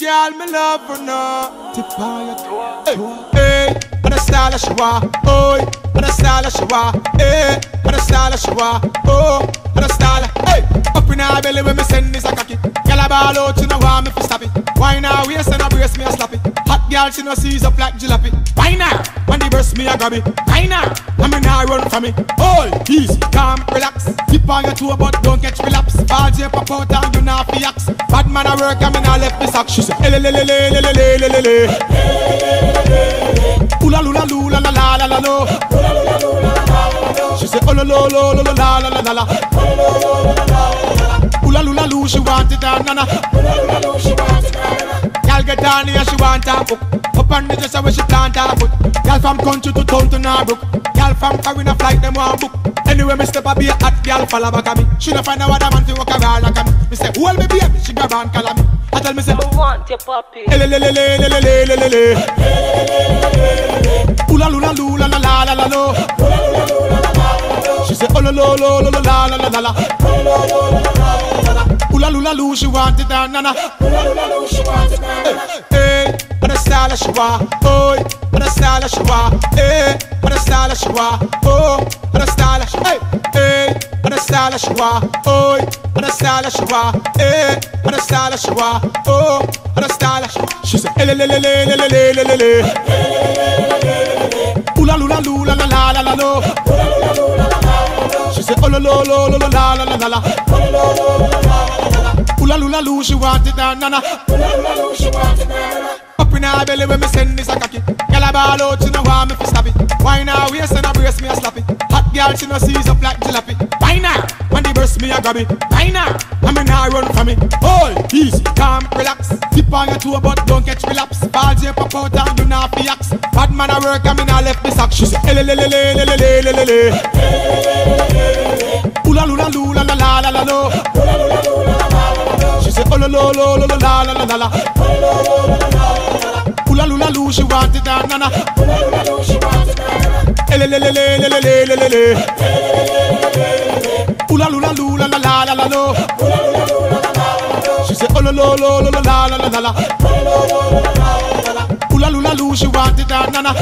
Girl, me love her now. Tip on your toe. Hey, what a style she want. Oh, what a style she want. Hey, what a style she want. Oh, what a style. Hey, up in her belly when me send this a cocky. Girl, I ball out, you know want me to stop it. Why now? Waist and a brace me a slap it. Hot girl, she no sees up like jalopy. Why now? Me a grab it. Why now? I mean I run from it. Hold, easy, calm, relax. Tip on your toe, but don't catch relapse. Ball J pop out and you not fi axe. Bad man a work, I mean I left me sock. She say, le le le le le le le le le. Ooh la la la la la la la la. She say, oh la la la la la la la la la. Ooh la la la, she want it and. Girl get down here, she want her book. Up on the dresser where she plant her foot. Girl from country to town to Narbrook. Girl from foreign a flight, them want book. Anyway, me step a be a hot girl, follow back at me. She no find a other man to walk around like me. Me say, hold me baby, she grab and call me. I tell me say, I want your puppy. Ooh la la la la la la la la. She say, oh la la la la la la la la la. Ooh la la la, she want it and nana. Hey, eh, what a style she want. Oh, what a style she want. Hey, eh. what a style she want. Oh, what a style she. Hey, hey, what a style she want. Oh, what a style she want. Hey, what a style she want. Oh, what a style she. She say, le le le le le le le le le le. Ooh la la la la la la la la. She say, oh la la la la la la la la la. Ooh la la she want it and nana. Up in her belly when me send this a cocky. Girl a ball out, she no want me to stop it. Why now waist and a brace me a slap it. Hot girl, she no sees up like jalopy. Why now? When the burst me a grab it. Why now? I mean I run from it. Hold, easy, calm, relax. Tip on your toe but don't catch relapse. Ball J pop out and you not fi axe. Bad man a work and me nah left me sock. She say, le le le le le le She say, oh la la la la la la la la la. Ooh la la la, she want it and nana. Le le le le le le le le le. Ooh la la la la la la la la. She say, oh la la la la la la la la la. Ooh la la la, she want it and nana.